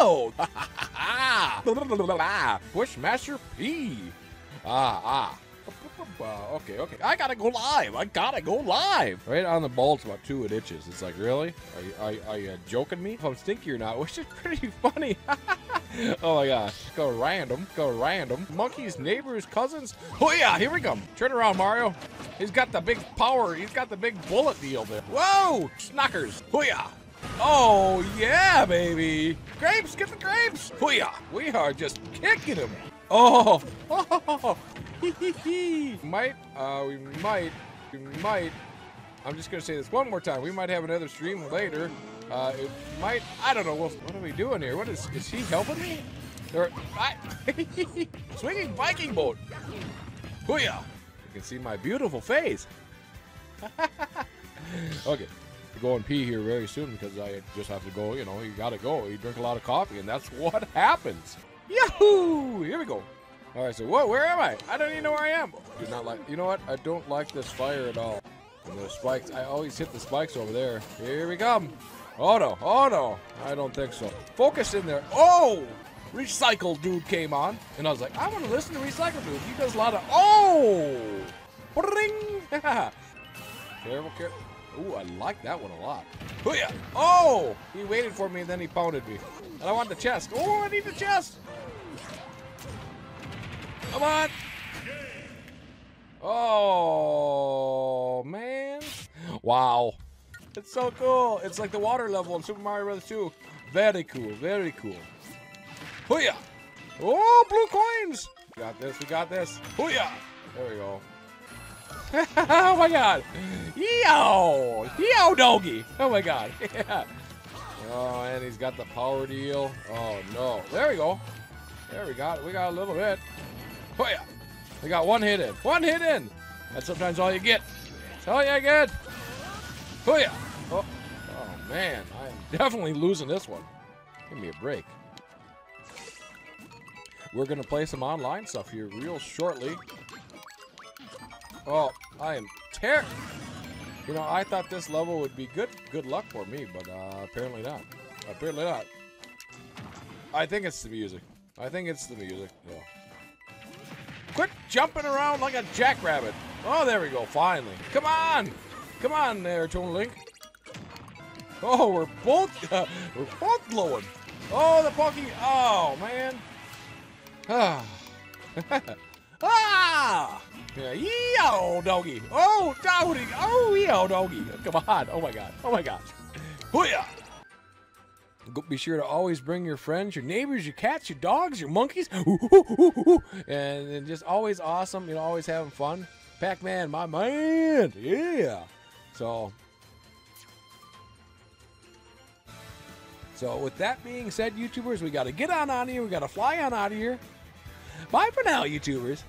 Yo! Bushmaster P. Ah, ah. Okay, okay. I gotta go live. I gotta go live. Right on the ball, it's about two it itches. It's like, really? Are you, are, you- are you joking me? If I'm stinky or not, which is pretty funny. oh my gosh. Go random. Go random. Monkeys, neighbors, cousins. Oh yeah, here we come. Turn around, Mario. He's got the big power. He's got the big bullet deal there. Whoa! Snockers. Oh yeah. Oh yeah, baby. Grapes, get the grapes. Oh yeah. We are just kicking them. Oh. oh, might, uh, we might, we might. I'm just gonna say this one more time. We might have another stream later. Uh, it might. I don't know. What, what are we doing here? What is? Is he helping me? Or I, swinging Viking boat. Hooyah! You can see my beautiful face. okay, we're going pee here very soon because I just have to go. You know, you gotta go. You drink a lot of coffee, and that's what happens. Yahoo! Here we go. All right, so whoa, where am I? I don't even know where I am. Do not like. You know what? I don't like this fire at all. And those spikes. I always hit the spikes over there. Here we come. Oh no! Oh no! I don't think so. Focus in there. Oh! Recycle dude came on, and I was like, I want to listen to Recycle dude. He does a lot of. Oh! Bring! careful, careful. Ooh, I like that one a lot. Hoo-yah! Oh! He waited for me, and then he pounded me. And I want the chest. Oh, I need the chest. Come on! Oh, man. Wow. It's so cool. It's like the water level in Super Mario Bros. 2. Very cool. Very cool. Hooyah! Oh, blue coins! We got this. We got this. Hooyah! There we go. oh my god! Yo! Yo, doggy! Oh my god. Yeah. Oh, and he's got the power deal. Oh no. There we go. There we got it. We got a little bit. Oh yeah. We got one hit in. One hit in. That's sometimes all you get. That's all you get. Oh yeah. Oh, oh man. I am definitely losing this one. Give me a break. We're gonna play some online stuff here real shortly. Oh, I am ter- You know, I thought this level would be good good luck for me, but uh, apparently not. Apparently not. I think it's the music. I think it's the music. Yeah. Quit jumping around like a jackrabbit. Oh, there we go. Finally. Come on. Come on there, Toon Link. Oh, we're both we're both glowing. Oh, the Pocky. Oh, man. Ah. ah. Yeah, yo, doggy. Oh, doggy. Oh, yo, doggy. Come on. Oh my god. Oh my God. Hooyah. Go- Be sure to always bring your friends, your neighbors, your cats, your dogs, your monkeys, and, and just always awesome. You know, always having fun. Pac-Man, my man, yeah. So, so with that being said, YouTubers, we got to get on out of here. We got to fly on out of here. Bye for now, YouTubers.